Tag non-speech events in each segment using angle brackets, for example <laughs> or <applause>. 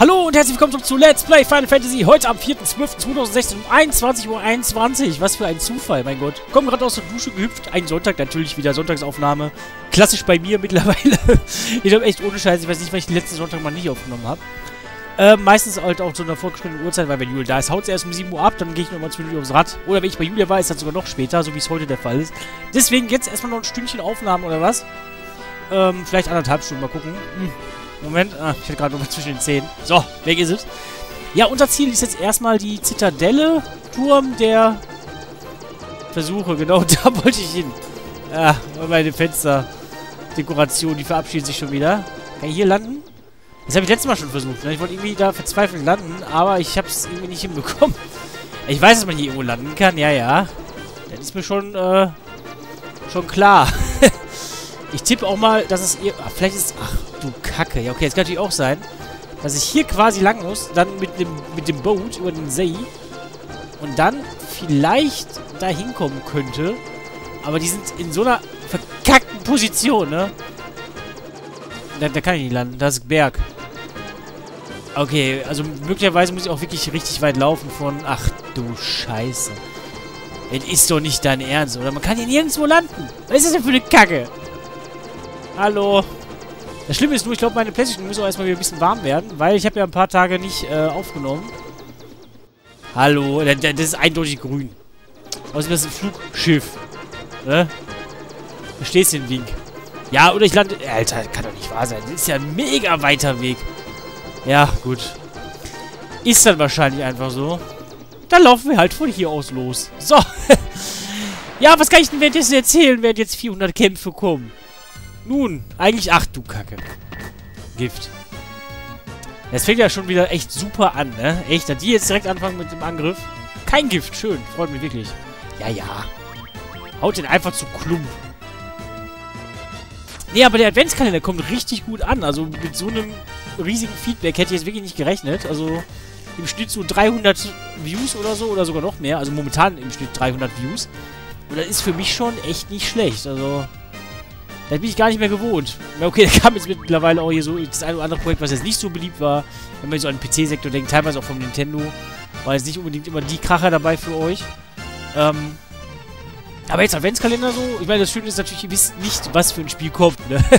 Hallo und herzlich willkommen zu Let's Play Final Fantasy. Heute am 4.12.2016 um 21.21 Uhr. 21. Was für ein Zufall, mein Gott. Komm gerade aus der Dusche gehüpft. Ein Sonntag, natürlich wieder Sonntagsaufnahme. Klassisch bei mir <laughs> mittlerweile. ich habe echt ohne Scheiß, ich weiß nicht, weil ich den letzten Sonntag mal nicht aufgenommen habe. Äh, meistens halt auch zu einer vorgeschrittenen Uhrzeit, weil wenn Julia da ist, haut sie erst um 7 Uhr ab, dann gehe ich nochmal zwischendurch aufs Rad. Oder wenn ich bei Julia war, ist das sogar noch später, so wie es heute der Fall ist. Deswegen jetzt erstmal noch ein Stündchen Aufnahmen oder was? Ähm, vielleicht anderthalb Stunden, mal gucken. Hm. Moment, ah, ich hatte gerade mal zwischen den Zehen. So, weg ist es. Ja, unser Ziel ist jetzt erstmal die Zitadelle, Turm der Versuche. Genau, <laughs> da wollte ich hin. Ja, meine Fensterdekoration, die verabschiedet sich schon wieder. Kann ich hier landen? Das habe ich letztes Mal schon versucht. Ne? Ich wollte irgendwie da verzweifelt landen, aber ich habe es irgendwie nicht hinbekommen. Ich weiß, dass man hier irgendwo landen kann. Ja, ja. Das ist mir schon, äh, schon klar. <laughs> ich tippe auch mal, dass es... Ach, vielleicht ist... Ach, du Kacke. Ja, okay, jetzt kann natürlich auch sein, dass ich hier quasi lang muss, dann mit dem, mit dem Boot über den See und dann vielleicht da hinkommen könnte. Aber die sind in so einer verkackten Position, ne? Da, da kann ich nicht landen. Da ist Berg. Okay, also möglicherweise muss ich auch wirklich richtig weit laufen von... Ach du Scheiße. Es ist doch nicht dein Ernst, oder? Man kann hier nirgendwo landen. Was ist das denn für eine Kacke? Hallo? Das Schlimme ist nur, ich glaube, meine Playstation muss auch erstmal wieder ein bisschen warm werden, weil ich habe ja ein paar Tage nicht äh, aufgenommen. Hallo, das ist eindeutig grün. Außerdem ist das ein Flugschiff. Ne? Verstehst du den Wink? Ja, oder ich lande... Alter, kann doch nicht wahr sein. Das ist ja ein mega weiter Weg. Ja, gut. Ist dann wahrscheinlich einfach so. Dann laufen wir halt von hier aus los. So. <laughs> ja, was kann ich denn währenddessen erzählen, während jetzt 400 Kämpfe kommen? Nun, eigentlich... Ach, du Kacke. Gift. Das fängt ja schon wieder echt super an, ne? Echt, dass die jetzt direkt anfangen mit dem Angriff. Kein Gift, schön. Freut mich wirklich. Ja, ja. Haut den einfach zu Klump. Nee, aber der Adventskalender kommt richtig gut an. Also mit so einem riesigen Feedback hätte ich jetzt wirklich nicht gerechnet. Also im Schnitt so 300 Views oder so oder sogar noch mehr. Also momentan im Schnitt 300 Views. Und das ist für mich schon echt nicht schlecht. Also das bin ich gar nicht mehr gewohnt. Okay, <laughs> da kam jetzt mittlerweile auch hier so das eine oder andere Projekt, was jetzt nicht so beliebt war. Wenn man so an den PC-Sektor denkt, teilweise auch vom Nintendo. War jetzt nicht unbedingt immer die Kracher dabei für euch. Ähm, aber jetzt Adventskalender so, ich meine, das Schöne ist natürlich, ihr wisst nicht, was für ein Spiel kommt, ne? <laughs>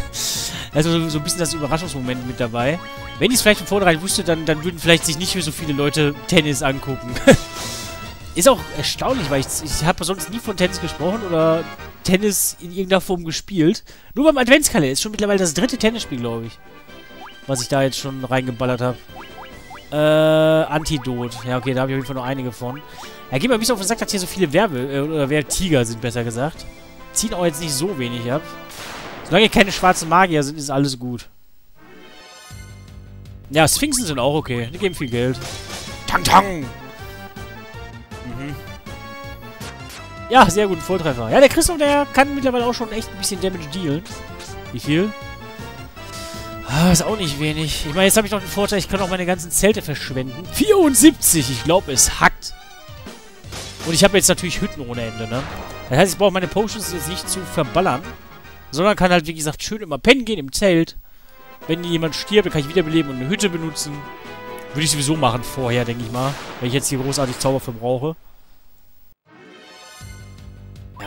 Also so, so ein bisschen das Überraschungsmoment mit dabei. Wenn ich es vielleicht von vornherein wusste, dann, dann würden vielleicht sich nicht mehr so viele Leute Tennis angucken. <laughs> ist auch erstaunlich, weil ich, ich habe sonst nie von Tennis gesprochen oder Tennis in irgendeiner Form gespielt. Nur beim Adventskalender ist schon mittlerweile das dritte Tennisspiel, glaube ich. Was ich da jetzt schon reingeballert habe. Äh, Antidot. Ja, okay, da habe ich auf jeden Fall noch einige von. Ja, geht mal ein bisschen auf den Sack, dass hier so viele Werbe, äh, oder Wertiger sind, besser gesagt. Ziehen auch jetzt nicht so wenig ab. Solange hier keine schwarzen Magier sind, ist alles gut. Ja, Sphinxen sind auch okay. Die geben viel Geld. Tang Tang! Ja, sehr guten Volltreffer. Ja, der Christoph, der kann mittlerweile auch schon echt ein bisschen Damage dealen. Wie viel? Ah, ist auch nicht wenig. Ich meine, jetzt habe ich noch den Vorteil, ich kann auch meine ganzen Zelte verschwenden. 74! Ich glaube, es hackt. Und ich habe jetzt natürlich Hütten ohne Ende, ne? Das heißt, ich brauche meine Potions jetzt nicht zu verballern. Sondern kann halt, wie gesagt, schön immer pennen gehen im Zelt. Wenn jemand stirbt, dann kann ich wiederbeleben und eine Hütte benutzen. Würde ich sowieso machen vorher, denke ich mal. Wenn ich jetzt hier großartig Zauber für brauche.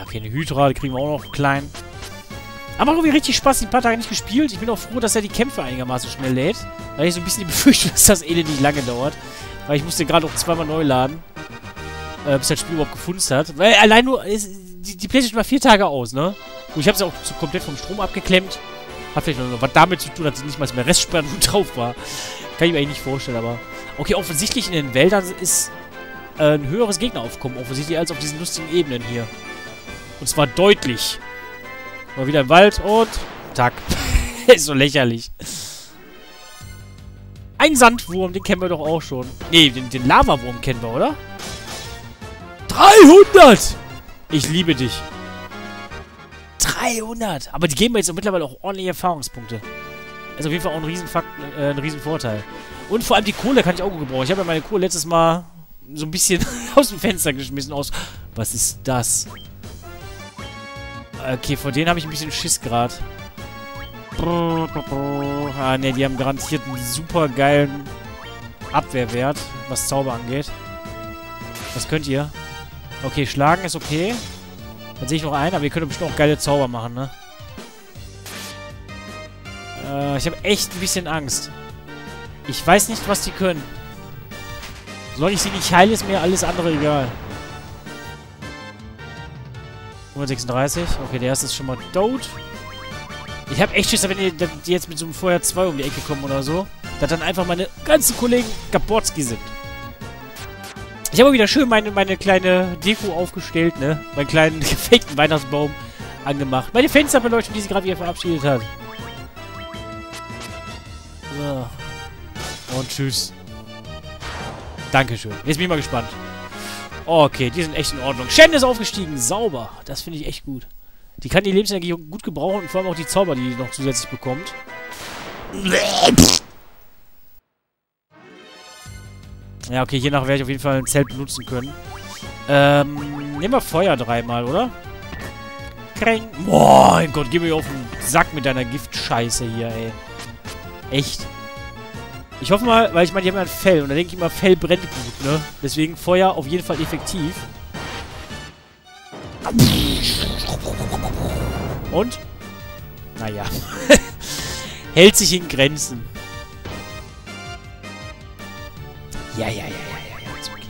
Okay, eine Hydra, die kriegen wir auch noch klein. Aber irgendwie richtig Spaß, die paar Tage nicht gespielt. Ich bin auch froh, dass er die Kämpfe einigermaßen schnell lädt. Weil ich so ein bisschen die <laughs> Befürchtung, dass das Elend nicht lange dauert. Weil ich musste gerade auch zweimal neu laden. Äh, bis das Spiel überhaupt gefunden hat. Weil allein nur, ist, die, die Playstation war vier Tage aus, ne? Und ich habe sie auch so komplett vom Strom abgeklemmt. Hat vielleicht noch was damit zu tun, dass nicht mal mehr Restsperren <laughs> drauf war. Kann ich mir eigentlich nicht vorstellen, aber... Okay, offensichtlich in den Wäldern ist äh, ein höheres Gegneraufkommen offensichtlich als auf diesen lustigen Ebenen hier. Und zwar deutlich. Mal wieder im Wald und... Tack. <laughs> ist so lächerlich. Ein Sandwurm, den kennen wir doch auch schon. Nee, den, den Lavawurm kennen wir, oder? 300! Ich liebe dich. 300! Aber die geben mir jetzt mittlerweile auch ordentliche Erfahrungspunkte. Ist auf jeden Fall auch ein Riesenfakt, äh, ein Riesenvorteil. Und vor allem die Kohle kann ich auch gut gebrauchen. Ich habe ja meine Kohle letztes Mal so ein bisschen <laughs> aus dem Fenster geschmissen aus. Was ist das? Okay, vor denen habe ich ein bisschen Schiss gerade. Ah, ne, die haben garantiert einen super geilen Abwehrwert, was Zauber angeht. Was könnt ihr? Okay, schlagen ist okay. Dann sehe ich noch einen, aber ihr könnt bestimmt auch geile Zauber machen, ne? Äh, ich habe echt ein bisschen Angst. Ich weiß nicht, was die können. Soll ich sie nicht heilen, ist mir alles andere egal. 136. Okay, der erste ist schon mal tot. Ich habe echt Schiss, wenn die, die jetzt mit so einem Feuer 2 um die Ecke kommen oder so, dass dann einfach meine ganzen Kollegen Gaborski sind. Ich habe wieder schön meine, meine kleine Deko aufgestellt, ne? Meinen kleinen <laughs> gefakten Weihnachtsbaum angemacht. Meine Fensterbeleuchtung, die sie gerade wieder verabschiedet hat. So. Und tschüss. Dankeschön. Jetzt bin ich mal gespannt. Okay, die sind echt in Ordnung. Shen ist aufgestiegen. Sauber. Das finde ich echt gut. Die kann die Lebensenergie gut gebrauchen und vor allem auch die Zauber, die sie noch zusätzlich bekommt. Ja, okay, hiernach werde ich auf jeden Fall ein Zelt benutzen können. Ähm, nehmen wir Feuer dreimal, oder? Kreng. Mein Gott, geh mir auf den Sack mit deiner Giftscheiße hier, ey. Echt. Ich hoffe mal, weil ich meine, die haben ja ein Fell und da denke ich immer, Fell brennt gut, ne? Deswegen Feuer auf jeden Fall effektiv. Und? Naja. <laughs> Hält sich in Grenzen. Ja, ja, ja, ja, ja, ja, ist okay.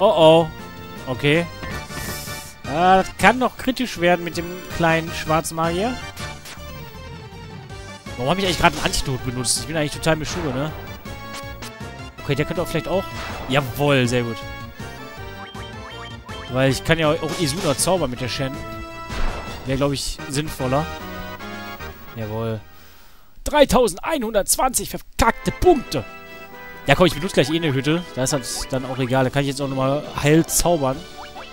Oh, oh. Okay. Äh, das kann noch kritisch werden mit dem kleinen Schwarzmagier. Warum habe ich eigentlich gerade ein Antidot benutzt? Ich bin eigentlich total mit Schuhe, ne? Okay, der könnte auch vielleicht auch... Jawohl, sehr gut. Weil ich kann ja auch Isuna zaubern mit der Shen. Wäre, glaube ich, sinnvoller. Jawohl. 3120 verkackte Punkte. Ja, komm, ich benutze gleich eh eine Hütte. Da ist halt dann auch egal. Da kann ich jetzt auch nochmal heil zaubern.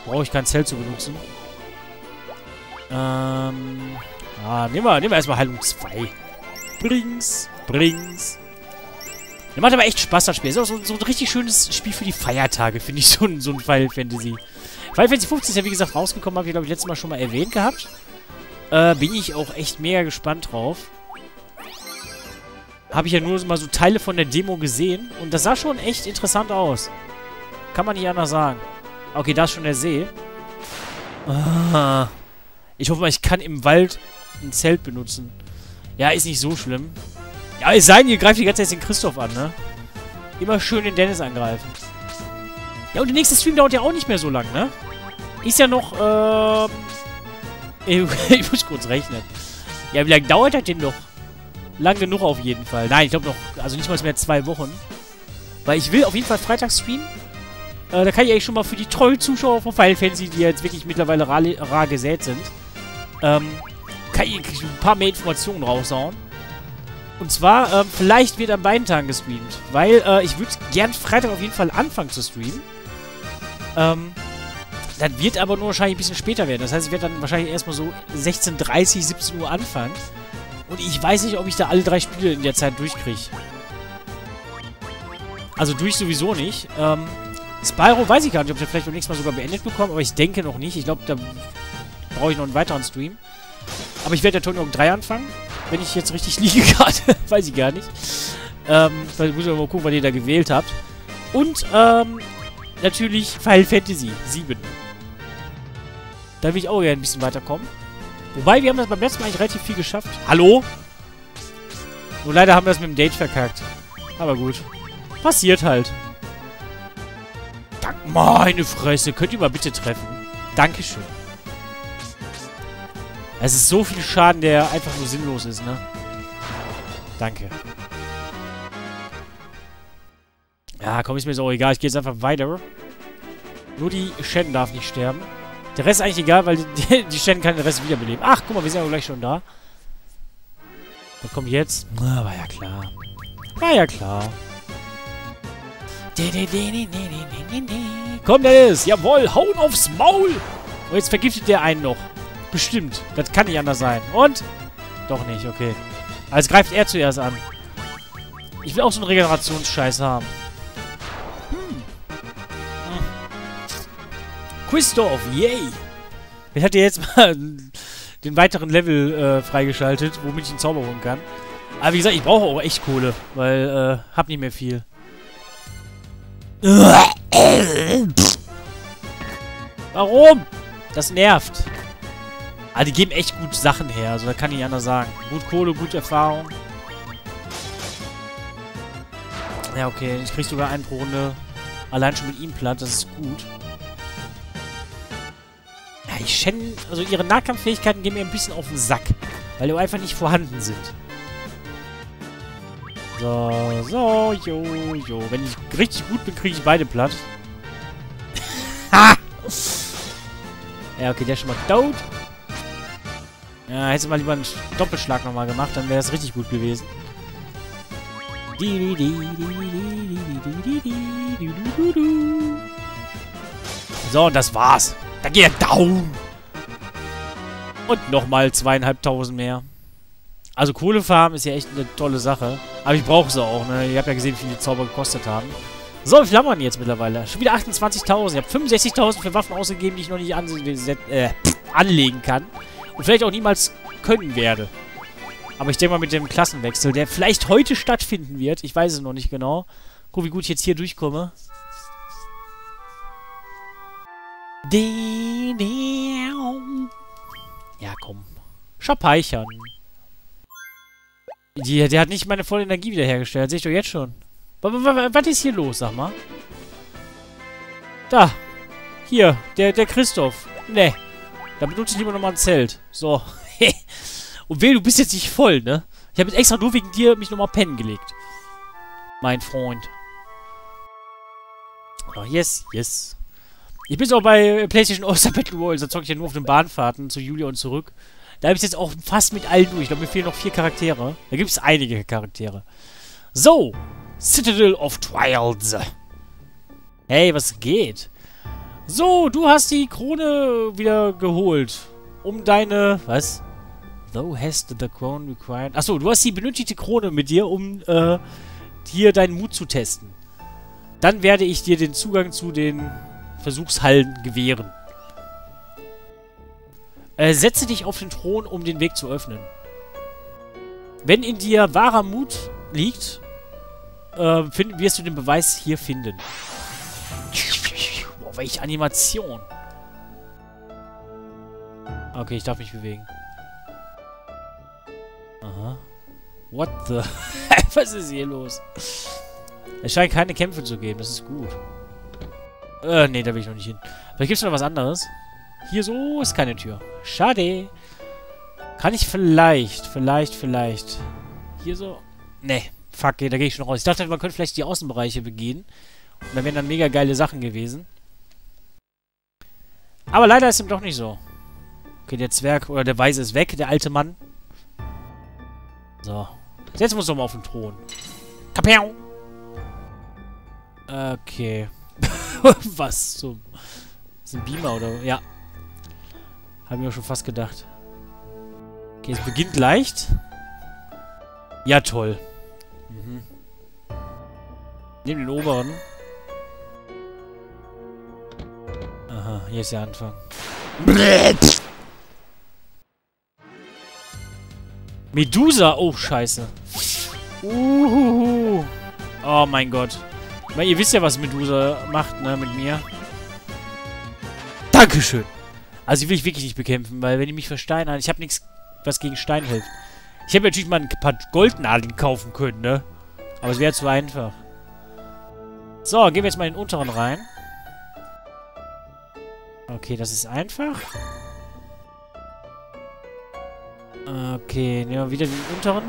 Brauche ich kein Zelt zu benutzen. Ähm... Ah, nehmen wir, nehmen wir erstmal Heilung 2. Brings, brings. Der macht aber echt Spaß, das Spiel. Ist auch so, so ein richtig schönes Spiel für die Feiertage, finde ich, so ein, so ein Final Fantasy. Final Fantasy 15 ist ja, wie gesagt, rausgekommen, habe ich, glaube ich, letztes Mal schon mal erwähnt gehabt. Äh, bin ich auch echt mega gespannt drauf. Habe ich ja nur mal so Teile von der Demo gesehen. Und das sah schon echt interessant aus. Kann man nicht anders sagen. Okay, da ist schon der See. Ah. Ich hoffe mal, ich kann im Wald ein Zelt benutzen. Ja, ist nicht so schlimm. Ja, es sei denn, ihr greift die ganze Zeit den Christoph an, ne? Immer schön den Dennis angreifen. Ja, und der nächste Stream dauert ja auch nicht mehr so lang, ne? Ist ja noch, ähm... <laughs> ich muss kurz rechnen. Ja, wie lange dauert das denn noch? Lang genug auf jeden Fall. Nein, ich glaube noch, also nicht mal mehr zwei Wochen. Weil ich will auf jeden Fall Freitag streamen. Äh, da kann ich eigentlich schon mal für die treuen Zuschauer von Final Fantasy, die jetzt wirklich mittlerweile rar, rar gesät sind, ähm, kann ich ein paar mehr Informationen raushauen. Und zwar, ähm, vielleicht wird an beiden Tagen gestreamt. Weil, äh, ich würde gern Freitag auf jeden Fall anfangen zu streamen. Ähm, dann wird aber nur wahrscheinlich ein bisschen später werden. Das heißt, ich werde dann wahrscheinlich erstmal so 16.30, 17 Uhr anfangen. Und ich weiß nicht, ob ich da alle drei Spiele in der Zeit durchkriege. Also durch sowieso nicht. Ähm, Spyro weiß ich gar nicht, ob ich das vielleicht beim nächsten Mal sogar beendet bekomme, aber ich denke noch nicht. Ich glaube, da brauche ich noch einen weiteren Stream. Aber ich werde der Tony Hawk 3 anfangen. Wenn ich jetzt richtig <laughs> liege gerade. Weiß ich gar nicht. Ähm, muss ich mal gucken, was ihr da gewählt habt. Und, ähm, natürlich Final Fantasy 7. Da will ich auch gerne ein bisschen weiterkommen. Wobei, wir haben das beim letzten Mal eigentlich relativ viel geschafft. Hallo? Nur leider haben wir das mit dem Date verkackt. Aber gut. Passiert halt. Dank meine Fresse. Könnt ihr mal bitte treffen? Dankeschön. Es ist so viel Schaden, der einfach nur sinnlos ist, ne? Danke. Ja, komm, ist mir so egal. Ich gehe jetzt einfach weiter. Nur die Shen darf nicht sterben. Der Rest ist eigentlich egal, weil die, die Shen kann den Rest wiederbeleben. Ach, guck mal, wir sind ja gleich schon da. Was kommt jetzt? Ah, war ja klar. War ja klar. Komm, Dennis! Jawohl, hauen aufs Maul! Und jetzt vergiftet der einen noch. Bestimmt. Das kann nicht anders sein. Und? Doch nicht, okay. Also greift er zuerst an. Ich will auch so einen Regenerationsscheiß haben. Hm. hm. Quistorf, yay! Jetzt hat er jetzt mal <laughs> den weiteren Level äh, freigeschaltet, womit ich einen Zauber holen kann. Aber wie gesagt, ich brauche auch echt Kohle, weil, äh, hab nicht mehr viel. Warum? Das nervt. Aber die geben echt gut Sachen her, also da kann ich anders sagen. Gut Kohle, gute Erfahrung. Ja, okay, ich krieg sogar einen pro Runde allein schon mit ihm platt, das ist gut. Ja, ich schäne, also ihre Nahkampffähigkeiten gehen mir ein bisschen auf den Sack, weil die einfach nicht vorhanden sind. So, so, jo, jo. Wenn ich richtig gut bin, kriege ich beide platt. <laughs> ha! Ja, okay, der ist schon mal tot. Ja, hätte mal lieber einen Doppelschlag nochmal gemacht, dann wäre es richtig gut gewesen. So, das war's. Da geht er down. Und nochmal zweieinhalbtausend mehr. Also Kohlefarm ist ja echt eine tolle Sache. Aber ich brauche sie auch, ne? Ihr habt ja gesehen, wie viel die Zauber gekostet haben. So, wie viel haben wir jetzt mittlerweile? Schon wieder 28.000. Ich habe 65.000 für Waffen ausgegeben, die ich noch nicht äh, anlegen kann. Und vielleicht auch niemals können werde. Aber ich denke mal mit dem Klassenwechsel, der vielleicht heute stattfinden wird. Ich weiß es noch nicht genau. Guck, wie gut ich jetzt hier durchkomme. Ja, komm. Speichern. Die, der hat nicht meine volle Energie wiederhergestellt. Sehe ich doch jetzt schon. Was ist hier los, sag mal? Da. Hier, der, der Christoph. Ne. Da benutze ich lieber nochmal ein Zelt. So. <laughs> Und weh, du bist jetzt nicht voll, ne? Ich habe jetzt extra nur wegen dir mich nochmal pennen gelegt. Mein Freund. Oh, yes, yes. Ich bin auch bei PlayStation All-Star Battle Royale. Da zocke ich ja nur auf den Bahnfahrten zu Julia und zurück. Da habe ich jetzt auch fast mit allen durch. Ich glaube, mir fehlen noch vier Charaktere. Da gibt es einige Charaktere. So. Citadel of Trials. Hey, was geht? So, du hast die Krone wieder geholt. Um deine... Was? Thou hast the crown required... Achso, du hast die benötigte Krone mit dir, um äh, hier deinen Mut zu testen. Dann werde ich dir den Zugang zu den Versuchshallen gewähren. Äh, setze dich auf den Thron, um den Weg zu öffnen. Wenn in dir wahrer Mut liegt, äh, find, wirst du den Beweis hier finden. Welche Animation. Okay, ich darf mich bewegen. Aha. What the... <laughs> Was ist hier los? Es scheint keine Kämpfe zu geben, das ist gut. Äh, nee, da will ich noch nicht hin. Vielleicht gibt es noch was anderes. Hier so ist keine Tür. Schade. Kann ich vielleicht, vielleicht, vielleicht. Hier so. Nee, fuck, da gehe ich schon raus. Ich dachte, man könnte vielleicht die Außenbereiche begehen. Und da wären dann mega geile Sachen gewesen. Aber leider ist ihm doch nicht so. Okay, der Zwerg oder der Weise ist weg, der alte Mann. So. Jetzt muss er mal auf den Thron. Kapiau! Okay. <laughs> Was zum... Ist ein Beamer oder... Ja. Haben wir schon fast gedacht. Okay, es beginnt leicht. Ja, toll. Mhm. Nehmen den oberen. Hier ist der Anfang. Medusa! Oh, scheiße. Uhuhu. Oh mein Gott. Meine, ihr wisst ja, was Medusa macht, ne, mit mir. Dankeschön. Also die will ich wirklich nicht bekämpfen, weil wenn die mich versteinern, ich habe nichts, was gegen Stein hilft. Ich hätte natürlich mal ein paar Goldnadeln kaufen können, ne? Aber es wäre zu einfach. So, gehen wir jetzt mal in den unteren rein. Okay, das ist einfach. Okay, nehmen wir wieder den unteren.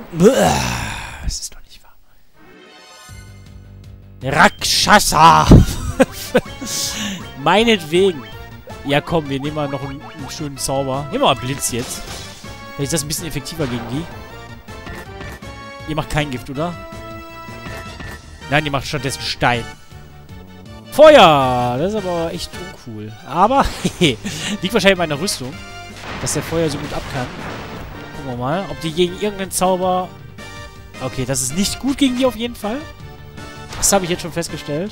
Das ist doch nicht wahr. Rakshasa! <laughs> Meinetwegen. Ja, komm, wir nehmen mal noch einen, einen schönen Zauber. Nehmen wir mal Blitz jetzt. Vielleicht ist das ein bisschen effektiver gegen die. Ihr macht kein Gift, oder? Nein, ihr macht stattdessen Stein. Feuer! Das ist aber echt uncool. Aber, <laughs> liegt wahrscheinlich in meiner Rüstung, dass der Feuer so gut ab kann. Gucken wir mal, ob die gegen irgendeinen Zauber... Okay, das ist nicht gut gegen die auf jeden Fall. Das habe ich jetzt schon festgestellt.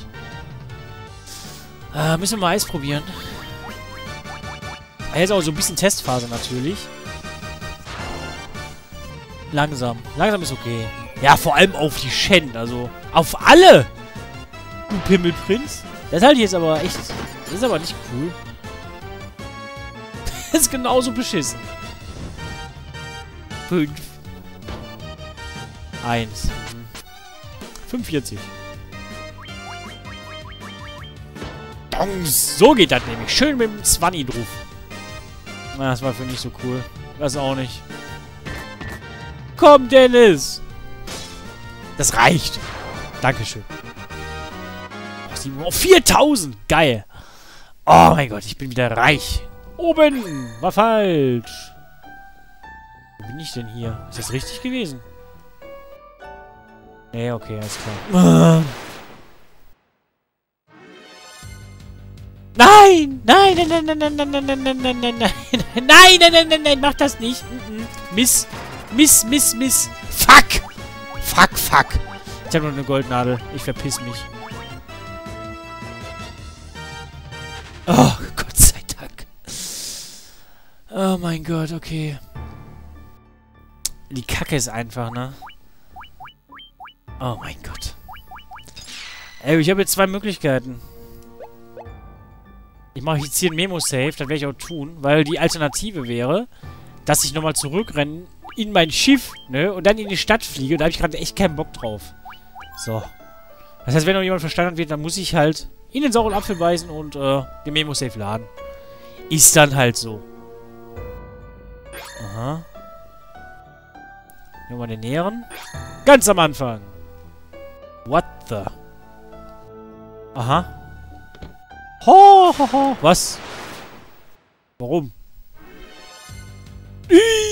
Äh, müssen wir mal Eis probieren. Er ist auch so ein bisschen Testphase natürlich. Langsam. Langsam ist okay. Ja, vor allem auf die Shen. Also, auf alle! Du Pimmelprinz. Das halte ich jetzt aber echt... Das ist aber nicht cool. <laughs> das ist genauso beschissen. 5. 1. 45. So geht das nämlich. Schön mit dem Zwanni drauf. Na, das war für mich so cool. Das auch nicht. Komm, Dennis! Das reicht. Dankeschön. Oh, 4000! Geil. Oh mein Gott, ich bin wieder reich. Oben! War falsch. Wo bin ich denn hier? Ist das richtig gewesen? Nee, okay, alles klar. Nein! Nein, nein, nein, nein, nein, nein, nein, nein, nein, nein, nein, nein, nein, nein, nein, nein, nein, mach das nicht. Miss, miss, miss, miss. Fuck! Fuck, fuck. Ich habe nur eine Goldnadel. Ich verpiss mich. Oh, Gott sei Dank. Oh mein Gott, okay. Die Kacke ist einfach, ne? Oh mein Gott. Ey, ich habe jetzt zwei Möglichkeiten. Ich mache jetzt hier ein Memo-Save, das werde ich auch tun, weil die Alternative wäre, dass ich nochmal zurückrenne in mein Schiff, ne, und dann in die Stadt fliege. Und da habe ich gerade echt keinen Bock drauf. So. Das heißt, wenn noch jemand verstanden wird, dann muss ich halt in den sauren Apfel beißen und äh, den Memo-Save laden. Ist dann halt so. Aha. Nehmen wir den näheren. Ganz am Anfang. What the? Aha. Ho, ho, ho. Was? Warum? Ih!